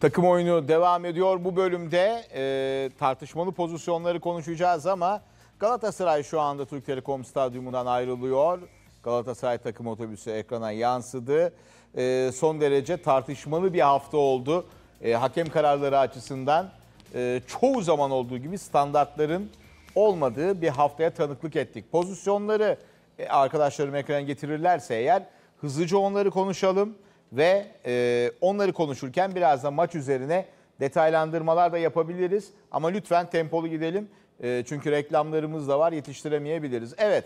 Takım oyunu devam ediyor. Bu bölümde e, tartışmalı pozisyonları konuşacağız ama Galatasaray şu anda Türk Telekom Stadyumu'ndan ayrılıyor. Galatasaray takım otobüsü ekrana yansıdı. E, son derece tartışmalı bir hafta oldu. E, hakem kararları açısından e, çoğu zaman olduğu gibi standartların olmadığı bir haftaya tanıklık ettik. Pozisyonları e, arkadaşlarım ekrana getirirlerse eğer hızlıca onları konuşalım ve e, onları konuşurken biraz da maç üzerine detaylandırmalar da yapabiliriz. Ama lütfen tempolu gidelim. E, çünkü reklamlarımız da var yetiştiremeyebiliriz. Evet.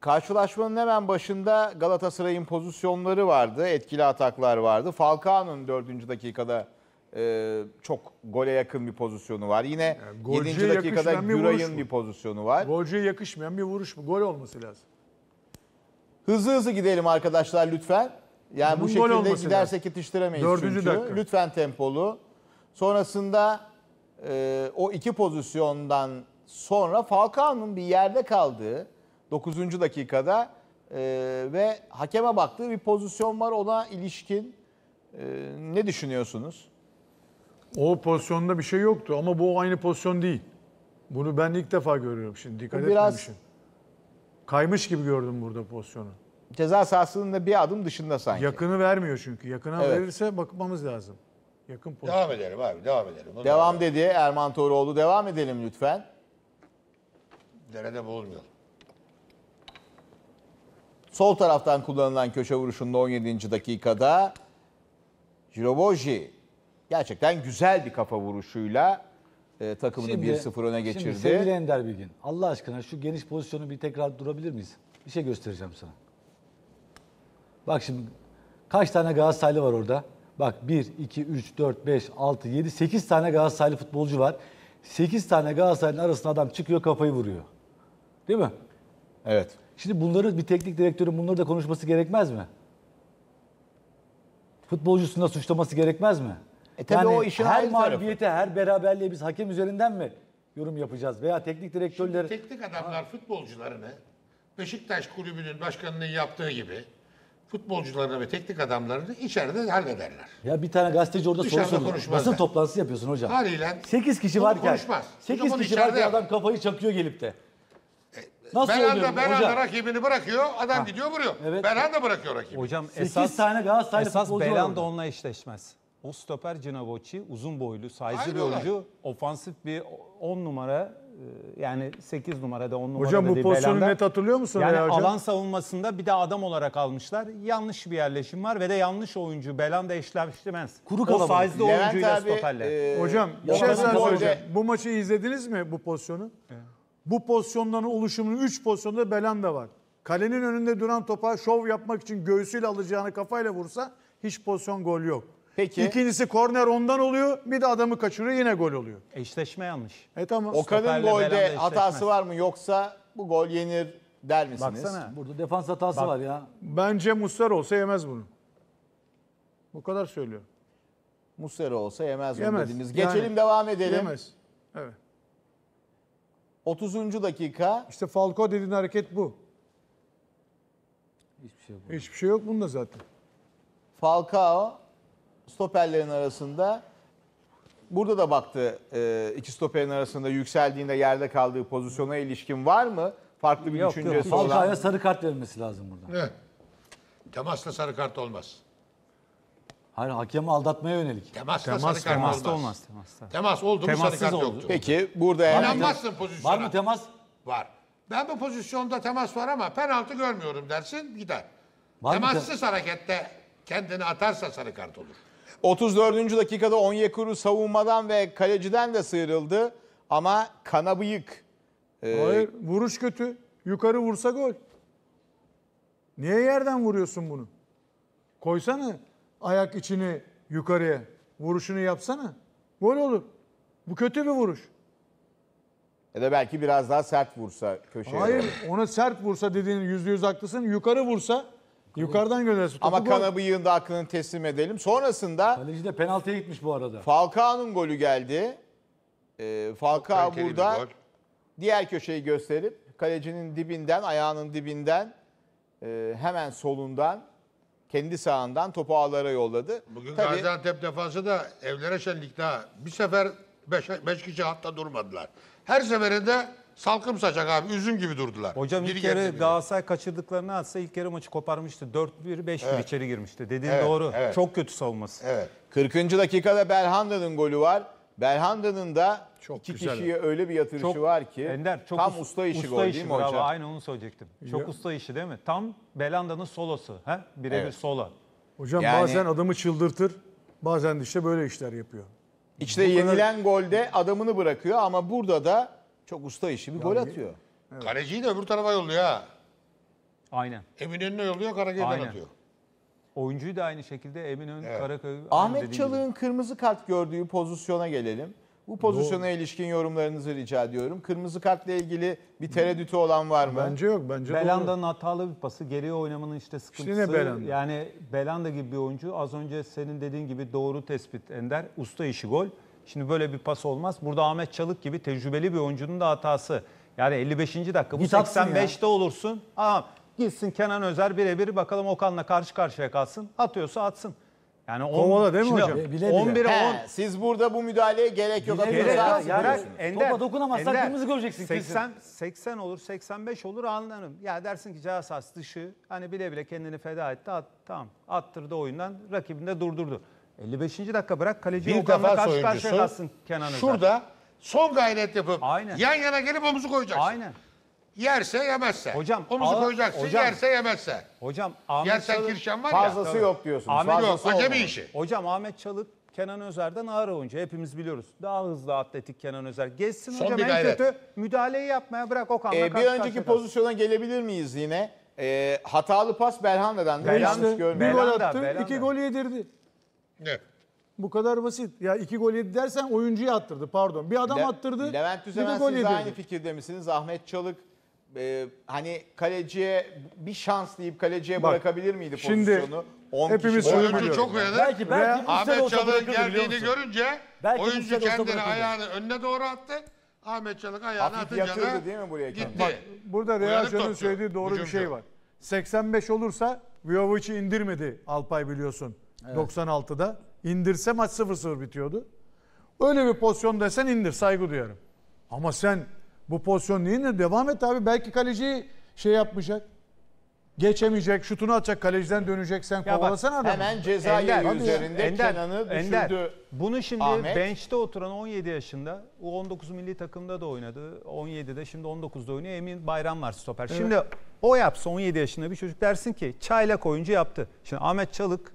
Karşılaşmanın hemen başında Galatasaray'ın pozisyonları vardı. Etkili ataklar vardı. Falcao'nun 4. dakikada e, çok gole yakın bir pozisyonu var. Yine Yani golcüye 7. dakikada bir Güray'ın bu. bir pozisyonu var. Golcüye yakışmayan bir vuruş bu. Gol olması lazım. Hızlı hızlı gidelim arkadaşlar lütfen. Yani bu Bunun şekilde gidersek yetiştiremeyiz Dördüncü çünkü. dakika. Lütfen tempolu. Sonrasında e, o iki pozisyondan sonra Falcao'nun bir yerde kaldığı 9. dakikada e, ve hakeme baktığı bir pozisyon var ona ilişkin. E, ne düşünüyorsunuz? O pozisyonda bir şey yoktu ama bu aynı pozisyon değil. Bunu ben ilk defa görüyorum şimdi. Dikkat Bu biraz- etmemişim. Kaymış gibi gördüm burada pozisyonu. Ceza sahasının da bir adım dışında sanki. Yakını vermiyor çünkü. Yakına Evet. verirse bakmamız lazım. Yakın pozisyon. Devam edelim abi devam edelim. Bundan Devam dedi Erman Toroğlu. Devam edelim lütfen. Derede bulunmuyor. Sol taraftan kullanılan köşe vuruşunda 17. dakikada Jiroboji gerçekten güzel bir kafa vuruşuyla e, takımını 1-0 öne geçirdi. Şimdi sevgili Ender Bilgin, Allah aşkına şu geniş pozisyonu bir tekrar durabilir miyiz? Bir şey göstereceğim sana. Bak şimdi kaç tane Galatasaraylı var orada? Bak 1, 2, 3, 4, 5, 6, 7, 8 tane Galatasaraylı futbolcu var. 8 tane Galatasaraylı'nın arasında adam çıkıyor kafayı vuruyor. Değil mi? Evet. Şimdi bunları bir teknik direktörün bunları da konuşması gerekmez mi? Futbolcusunu da suçlaması gerekmez mi? E tabii o işin her ayrı tarafı. mağlubiyete, her beraberliğe biz hakem üzerinden mi yorum yapacağız? Veya teknik direktörler... Teknik adamlar futbolcularını Beşiktaş kulübünün başkanının yaptığı gibi futbolcularını ve teknik adamlarını içeride hallederler. Ya bir tane gazeteci orada soru Dışarıda soruyor. konuşmazlar. Basın toplantısı yapıyorsun hocam. Haliyle 8 kişi bunu varken, konuşmaz. 8 Bunu kişi içeride varken yapar. adam kafayı çakıyor gelip de. Nasıl oluyor Belanda, bu Belanda hocam? rakibini bırakıyor, adam gidiyor vuruyor. Evet. Belanda bırakıyor rakibi. Hocam 8 esas, tane Galatasaraylı esas futbolcu var Belanda orada. onunla eşleşmez. O stoper Cinavoçi uzun boylu, Aynı bir olay. oyuncu. Ofansif bir 10 numara e, yani 8 numarada 10 numarada Hocam bu pozisyonu net hatırlıyor musun Yani Rea hocam? alan savunmasında bir de adam olarak almışlar. Yanlış bir yerleşim var ve de yanlış oyuncu. Belanda eşleştirmez. Kuru o kalabalık. size'lı Levent oyuncuyla abi stoperle. e, Hocam bir şey söyleyeceğim. golde- Bu maçı izlediniz mi bu pozisyonu? Bu pozisyonların oluşumunun 3 pozisyonda Belanda var. Kalenin önünde duran topa şov yapmak için göğsüyle alacağını kafayla vursa hiç pozisyon gol yok. Peki. İkincisi korner ondan oluyor. Bir de adamı kaçırıyor yine gol oluyor. Eşleşme yanlış. E tamam. Okan'ın Stoperle golde hatası eşleşmez. var mı yoksa bu gol yenir der misiniz? Baksana. Burada defans hatası var ya. Bence Muslera olsa yemez bunu. Bu kadar söylüyor. Muslera olsa yemez, Yemez. bunu dediniz. Geçelim Yani devam edelim. Yemez. Evet. 30. dakika İşte Falcao dediğin hareket bu. Hiçbir şey yok. Hiçbir şey yok bunda zaten. Falcao stoperlerin arasında burada da baktı e, iki stoperin arasında yükseldiğinde yerde kaldığı pozisyona ilişkin var mı? Farklı bir Yok, düşüncesi yok. olan. Falcao'ya sarı kart verilmesi lazım burada. Evet. Temasla sarı kart olmaz. Hayır hakemi aldatmaya yönelik. Temasla Temas- sarı kart Temasta olmaz. olmaz. Temasta. Temas oldu mu sarı Temassız kart oldu. yoktur. Peki burada eğer İnanmazsın pozisyona. Var mı temas? Var. Ben bu pozisyonda temas var ama penaltı görmüyorum dersin gider. Var mı te- Temassız harekette kendini atarsa sarı kart olur. 34. dakikada Onyekuru savunmadan ve kaleciden de sıyrıldı ama kana bıyık. e, Hayır vuruş kötü. Yukarı vursa gol. Niye yerden vuruyorsun bunu? Koysana ayak içini yukarıya. Vuruşunu yapsana. Gol olur. Bu kötü bir vuruş. ya da belki biraz daha sert vursa köşeye. Hayır ona sert vursa dediğin yüzde yüz haklısın. Yukarı vursa yukarıdan göndersin. Ama gol. kana bıyığın da hakkını teslim edelim. Sonrasında Kaleci de penaltıya gitmiş bu arada. Falcao'nun golü geldi. E, Falcao Kaliteli bir burada gol. diğer köşeyi gösterip kalecinin dibinden, ayağının dibinden e, hemen solundan kendi sahandan topu ağlara yolladı. Bugün Tabii Gaziantep defansı da evlere şenlikte ha. Bir sefer 5 kişi hatta durmadılar. Her seferinde salkım saçak abi. Üzüm gibi durdular. Hocam Biri ilk yarı geldi. Galatasaray kaçırdıklarını atsa ilk yarı maçı koparmıştı. 4-1, 5-1 içeri girmişti. Dediğin Evet, doğru. evet. Çok kötü savunması. Evet. 40. dakikada Belhanda'nın golü var. Belhanda'nın da Çok iki güzel. kişiye öyle bir yatırışı var ki Ender çok tam us- usta işi usta gol işi, değil mi bravo, hocam? Aynen onu söyleyecektim. Çok usta işi değil mi? Tam Belanda'nın solosu. He? Birebir Evet. solo. Hocam Yani- bazen adamı çıldırtır. Bazen de işte böyle işler yapıyor. İşte Bu kadar- yenilen golde adamını bırakıyor ama burada da çok usta işi bir gol atıyor. Kaleciyi de öbür tarafa yolluyor ha. Aynen. Eminönü'ne yolluyor, Karaköy'den Aynen. atıyor. Oyuncuyu da aynı şekilde Eminönü, Karaköy. aynı Ahmet dediğin Çalık'ın kırmızı kart gördüğü pozisyona gelelim. Bu pozisyona ilişkin yorumlarınızı rica ediyorum. Kırmızı kartla ilgili bir tereddütü olan var mı? Bence yok. Bence. Belanda'nın hatalı bir pası, geriye oynamanın işte sıkıntısı. ne Belanda? Yani Belanda gibi bir oyuncu az önce senin dediğin gibi doğru tespit Ender. Usta işi gol. Şimdi böyle bir pas olmaz. Burada Ahmet Çalık gibi tecrübeli bir oyuncunun da hatası. Yani 55. dakika bu Git atsın 85'te olursun. Aa, gitsin Kenan Özer birebir bakalım Okan'la karşı karşıya kalsın. Atıyorsa atsın. Yani on- Kovala değil mi Şimdi hocam? Bile bile. 11'e 10. He, siz burada bu müdahaleye gerek yok. Atsın Yani- diyorsunuz. Ender, Topa dokunamazsan Ender, kırmızı göreceksin kesin. 80, 80 olur, 85 olur anlarım. Ya dersin ki sahası dışı, hani bile bile kendini feda etti, at, tamam. Attırdı oyundan, rakibini de durdurdu. 55. dakika bırak kaleci Bir Okan'la defans karşı karşıya kalsın Kenan Özer. şurada son gayret yapıp Aynen. yan yana gelip omuzu koyacaksın. Aynen. Yerse yemezse. Hocam, Omuzu ala- koyacaksın hocam. yerse yemezse. Hocam Ahmet Yersen Çalık, Kirşen var ya. Fazlası yok diyorsunuz. Ahmet Yok Fazlası acemi işi. Hocam Ahmet Çalık Kenan Özer'den ağır oyuncu. Hepimiz biliyoruz. Daha hızlı atletik Kenan Özer. Geçsin Son hocam bir en gayret. kötü müdahaleyi yapmaya bırak Okan'la Ee, karşı bir önceki karşıya kalsın. pozisyona gelebilir miyiz yine? Ee, hatalı pas Belhanda'dan. da Belhanda- İşte görmedim. bir gol attı, Belanda. iki gol yedirdi. Ne? Bu kadar basit. Ya iki gol yedi dersen oyuncuyu attırdı pardon. Bir adam Le- attırdı. Levent bir Düzemen siz yedirdi. aynı fikirde misiniz? Ahmet Çalık e, hani kaleciye bir şans deyip kaleciye Bak, bırakabilir miydi şimdi pozisyonu? 10 hepimiz. Oyuncu çok uyanır. Belki belki Ahmet Çalık'ın geldiğini görünce Belki oyuncu kendini ayağını önüne doğru attı. Ahmet Çalık ayağını Hafif atınca da değil mi buraya gitti. Bak burada Real Uyanık Hoca'nın söylediği doğru bir hücumcu. şey var. 85 olursa Vjovic'i indirmedi Alpay biliyorsun 96'da. İndirse maç 0-0 bitiyordu. Öyle bir pozisyon desen indir saygı duyarım. Ama sen bu pozisyon niye indir? Devam et abi belki kaleci şey yapmayacak. Geçemeyecek, şutunu atacak, kaleciden dönecek sen Ya kovalasana adamı. Hemen ceza Ender, yeri üzerinde Ender, Kenan'ı Ender. düşürdü. Bunu şimdi Ahmet. bench'te oturan 17 yaşında, U19 milli takımda da oynadı. 17'de şimdi 19'da oynuyor. Emin Bayram var stoper. Şimdi o yapsa 17 yaşında bir çocuk dersin ki çaylak oyuncu yaptı. Şimdi Ahmet Çalık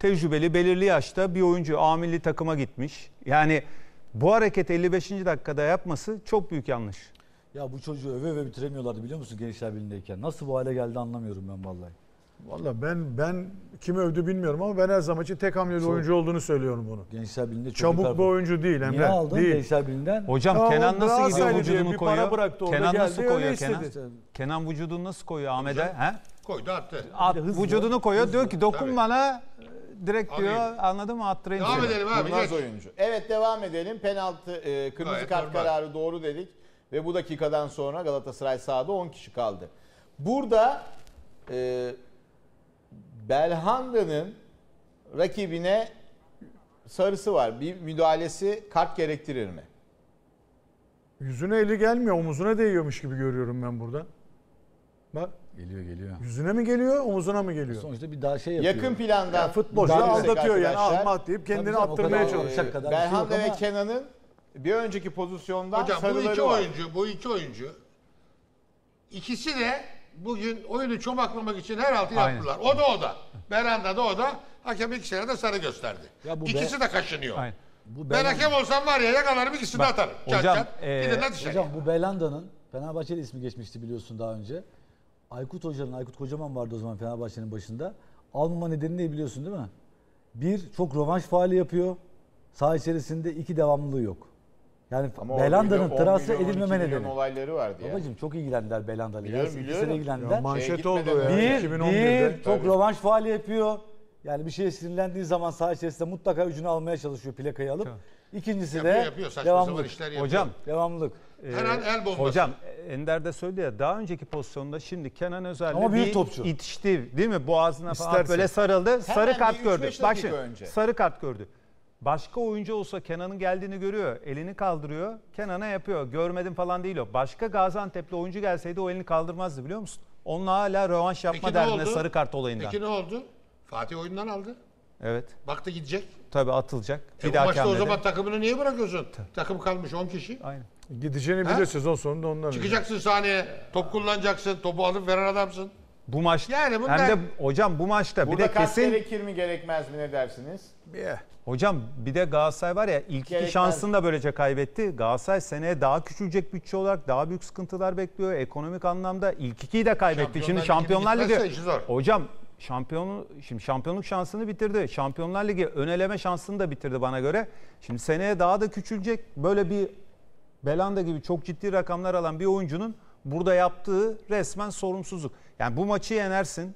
tecrübeli, belirli yaşta bir oyuncu. A milli takıma gitmiş. Yani bu hareket 55. dakikada yapması çok büyük yanlış. Ya bu çocuğu öve öve bitiremiyorlardı biliyor musun Gençler Birliği'ndeyken. Nasıl bu hale geldi anlamıyorum ben vallahi. Valla ben ben kimi övdü bilmiyorum ama ben her zaman için tek hamleli oyuncu olduğunu söylüyorum bunu. Gençler Birliği'nde çok Çabuk bir oyuncu değil Emre. Niye aldın değil. Gençler Birliği'nden? Hocam Ya Kenan o nasıl gidiyor vücudunu bir para koyuyor? bıraktı orada, Kenan geldi, nasıl koyuyor Kenan? istedi. Kenan vücudunu nasıl koyuyor Ahmet'e? He? Koydu attı. At, hızlı, vücudunu koyuyor diyor ki dokun Tabii. bana direkt diyor Alayım. anladın mı attırayım Devam seni. edelim abi. Geç. oyuncu. Evet devam edelim. Penaltı, e, kırmızı Gayet kart normal. kararı doğru dedik. Ve bu dakikadan sonra Galatasaray sahada 10 kişi kaldı. Burada e, Belhanda'nın rakibine sarısı var. Bir müdahalesi kart gerektirir mi? Yüzüne eli gelmiyor, omuzuna değiyormuş gibi görüyorum ben burada. Bak Geliyor geliyor. yüzüne mi geliyor, omuzuna mı geliyor? Sonuçta bir daha şey yapıyor. Yakın plandan Ya futbolcu aldatıyor yani ahmak deyip kendini Tabii canım, o attırmaya çalışıyor. Olacak kadar bir şey yok Belhanda ve ama- Kenan'ın bir önceki pozisyondan Hocam bu sarıları iki var. oyuncu, bu iki oyuncu ikisi de bugün oyunu çomaklamak için her altı Aynen. yaptılar. O da o da. Beranda da o da. Hakem ikisine de sarı gösterdi. Ya bu İkisi de kaşınıyor. Aynen. Bu Ben hakem olsam var ya yakalarım ikisini Bak, atarım. Çat hocam, çat. ee, Gidin lan dışarı. Hocam bu Belanda'nın Fenerbahçe'de ismi geçmişti biliyorsun daha önce. Aykut Hoca'nın, Aykut Kocaman vardı o zaman Fenerbahçe'nin başında. Almama nedeni ne biliyorsun değil mi? Bir, çok rövanş faali yapıyor. Saha içerisinde iki devamlılığı yok. Yani Ama Belanda'nın orada bir de 10 transfer milyon, 12 edilmeme nedeni. olayları vardı ya. Babacım çok ilgilendiler Belanda'yla. Biliyorum, Gerçi biliyorum. Ya ilgilendiler. Şeye manşet oldu ya. Bir, 2011'de. bir çok Tabii. rövanş faali yapıyor. Yani bir şeye sinirlendiği zaman saha içerisinde mutlaka ucunu almaya çalışıyor plakayı alıp. İkincisi Yapıyor de yapıyor devamlılık. işler yapıyor. Hocam Devamlılık. Her an el bombası. Hocam Ender de söyledi ya daha önceki pozisyonda şimdi Kenan Özel Ama büyük bir topçu. itişti değil mi? Boğazına falan İsterse. böyle sarıldı. sarı bir kart üç gördü. beş Bak dakika şimdi önce. sarı kart gördü. Başka oyuncu olsa Kenan'ın geldiğini görüyor. Elini kaldırıyor. Kenan'a yapıyor. Görmedim falan değil o. Başka Gaziantep'li oyuncu gelseydi o elini kaldırmazdı biliyor musun? Onunla hala rövanş yapma Peki ne derdinde oldu? sarı kart olayından. Peki ne oldu? Fatih oyundan aldı. Evet. Baktı gidecek. Tabii atılacak. E Bir bu daha maçta o hamlede. zaman takımını niye bırakıyorsun? Takım kalmış 10 kişi. Aynen. Gideceğini bilir sezon sonunda ondan. Çıkacaksın sahneye, top kullanacaksın, topu alıp veren adamsın. Bu maç Yani bunlar- hem de hocam bu maçta bir Burada de kesin gerekir mi gerekmez mi ne dersiniz? Hocam bir de Galatasaray var ya ilk Gerekmez. iki şansını da böylece kaybetti. Galatasaray seneye daha küçülecek bütçe olarak daha büyük sıkıntılar bekliyor. Ekonomik anlamda ilk ikiyi de kaybetti. Şampiyonlar şimdi Şampiyonlar Ligi Ligi gitmezse işi zor. Hocam şampiyonu şimdi şampiyonluk şansını bitirdi. Şampiyonlar Ligi öneleme şansını da bitirdi bana göre. Şimdi seneye daha da küçülecek. Böyle bir Belanda gibi çok ciddi rakamlar alan bir oyuncunun burada yaptığı resmen sorumsuzluk. Yani bu maçı yenersin.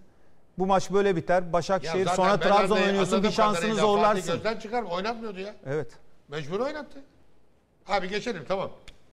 Bu maç böyle biter. Başakşehir sonra Trabzon oynuyorsun. Bir şansını zorlarsın. Fatih gözden çıkar oynatmıyordu ya. Evet. Mecbur oynattı. Abi geçelim tamam.